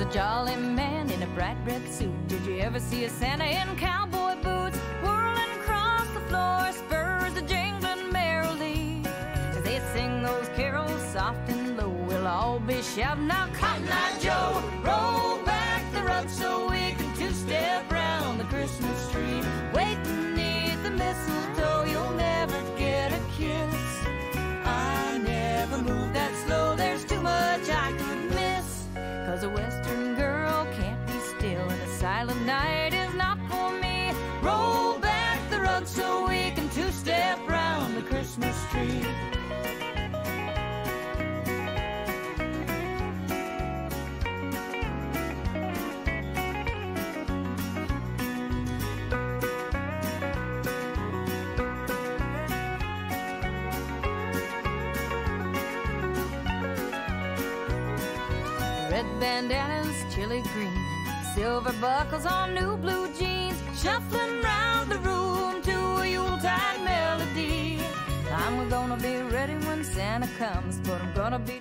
a jolly man in a bright red suit. Did you ever see a Santa in cowboy boots? Whirling across the floor, spurs a jingling merrily. As they sing those carols soft and low, we'll all be shouting out, Cotton Eye Joe, roll a western girl can't be still, and a silent night is not for me. Roll back the rug so we Red bandanas, chili green, silver buckles on new blue jeans, shuffling round the room to a Yuletide melody. I'm gonna be ready when Santa comes, but I'm gonna be